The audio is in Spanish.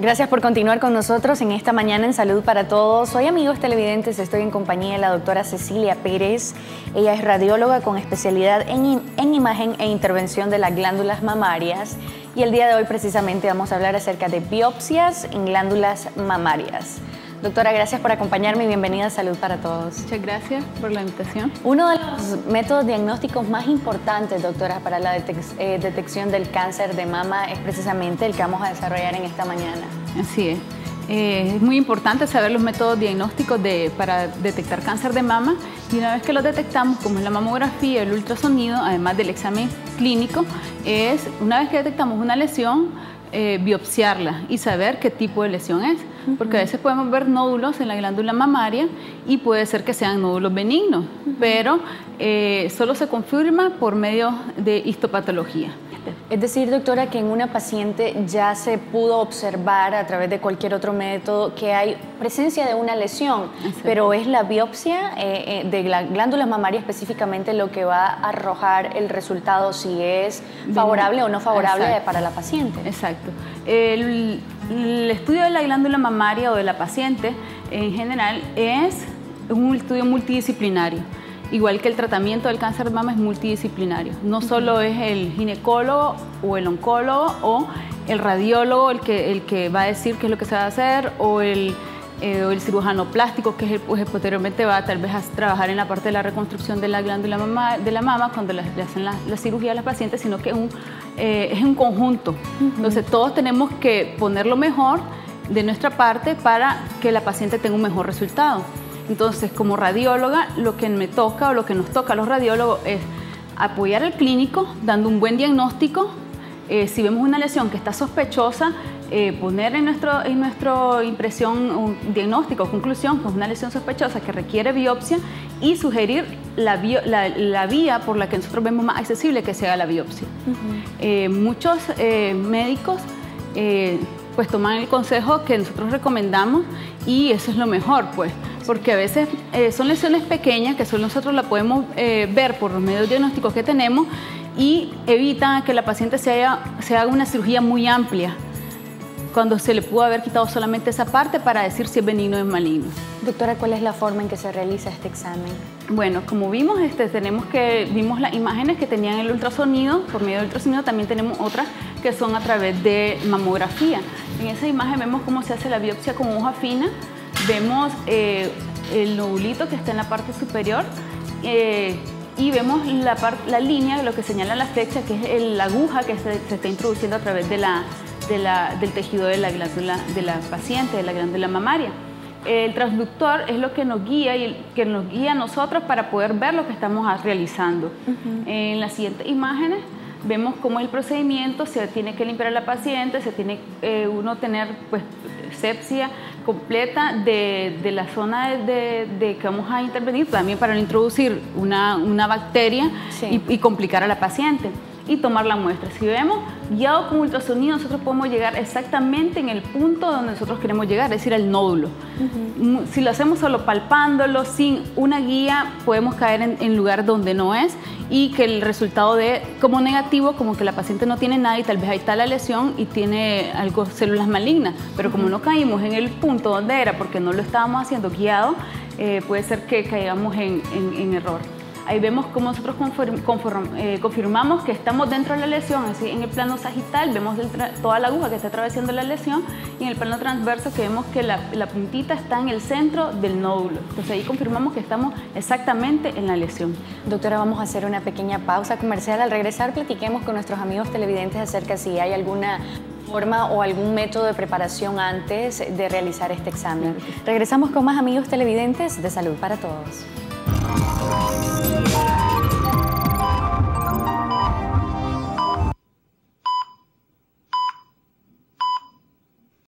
Gracias por continuar con nosotros en esta mañana en Salud para Todos. Hoy, amigos televidentes, estoy en compañía de la doctora Cecilia Pérez. Ella es radióloga con especialidad en, en imagen e intervención de las glándulas mamarias. Y el día de hoy, precisamente, vamos a hablar acerca de biopsias en glándulas mamarias. Doctora, gracias por acompañarme y bienvenida a Salud para Todos. Muchas gracias por la invitación. Uno de los métodos diagnósticos más importantes, doctora, para la eh, detección del cáncer de mama es precisamente el que vamos a desarrollar en esta mañana. Así es. Eh, es muy importante saber los métodos diagnósticos de, para detectar cáncer de mama y una vez que los detectamos, como es la mamografía, el ultrasonido, además del examen clínico, es una vez que detectamos una lesión, eh, biopsiarla y saber qué tipo de lesión es, porque a veces podemos ver nódulos en la glándula mamaria y puede ser que sean nódulos benignos, pero eh, solo se confirma por medio de histopatología. Es decir, doctora, que en una paciente ya se pudo observar a través de cualquier otro método que hay presencia de una lesión, pero es la biopsia eh, eh, de la glándula mamaria específicamente lo que va a arrojar el resultado si es favorable o no favorable para la paciente. Exacto. El, el estudio de la glándula mamaria o de la paciente en general es un estudio multidisciplinario igual que el tratamiento del cáncer de mama es multidisciplinario. No solo es el ginecólogo o el oncólogo o el radiólogo el que, el que va a decir qué es lo que se va a hacer o el, eh, el cirujano plástico que es el, pues, posteriormente va tal vez a trabajar en la parte de la reconstrucción de la glándula mama, de la mama cuando le, hacen la, cirugía a las pacientes, sino que es un, eh, es un conjunto. Entonces todos tenemos que poner lo mejor de nuestra parte para que la paciente tenga un mejor resultado. Entonces, como radióloga, lo que me toca o lo que nos toca a los radiólogos es apoyar al clínico dando un buen diagnóstico. Eh, si vemos una lesión que está sospechosa, eh, poner en nuestra en nuestro impresión un diagnóstico o conclusión que es una lesión sospechosa que requiere biopsia y sugerir la, vía por la que nosotros vemos más accesible que sea la biopsia. Eh, muchos médicos pues toman el consejo que nosotros recomendamos y eso es lo mejor, pues porque a veces eh, son lesiones pequeñas que solo nosotros la podemos eh, ver por los medios diagnósticos que tenemos y evitan que la paciente se, se haga una cirugía muy amplia cuando se le pudo haber quitado solamente esa parte para decir si es benigno o es maligno. Doctora, ¿cuál es la forma en que se realiza este examen? Bueno, como vimos, este, tenemos que, vimos las imágenes que tenían el ultrasonido, por medio del ultrasonido también tenemos otras que son a través de mamografía. En esa imagen vemos cómo se hace la biopsia con hoja fina, vemos eh, el nodulito que está en la parte superior eh, y vemos la, la línea, lo que señala la flecha, que es la aguja que se, está introduciendo a través de la, del tejido de la glándula de la paciente, de la glándula mamaria. El transductor es lo que nos guía y que nos guía a nosotros para poder ver lo que estamos realizando. En las siguientes imágenes vemos cómo el procedimiento, se tiene que limpiar a la paciente, se tiene eh, uno tener pues sepsia completa de, la zona de, que vamos a intervenir, también para no introducir una, bacteria y complicar a la paciente y tomar la muestra. Si vemos guiado con ultrasonido, nosotros podemos llegar exactamente en el punto donde nosotros queremos llegar, es decir, el nódulo. Si lo hacemos solo palpándolo, sin una guía, podemos caer en, en lugar donde no es y que el resultado de como negativo, como que la paciente no tiene nada y tal vez ahí está la lesión y tiene algo, células malignas, pero como no caímos en el punto donde era porque no lo estábamos haciendo guiado, eh, puede ser que caigamos en, en error. Ahí vemos cómo nosotros eh, confirmamos que estamos dentro de la lesión, así en el plano sagital vemos toda la aguja que está atravesando la lesión y en el plano transverso que vemos que la, puntita está en el centro del nódulo. Entonces ahí confirmamos que estamos exactamente en la lesión. Doctora, vamos a hacer una pequeña pausa comercial. Al regresar platiquemos con nuestros amigos televidentes acerca si hay alguna forma o algún método de preparación antes de realizar este examen. Regresamos con más amigos televidentes de Salud para Todos.